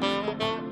Música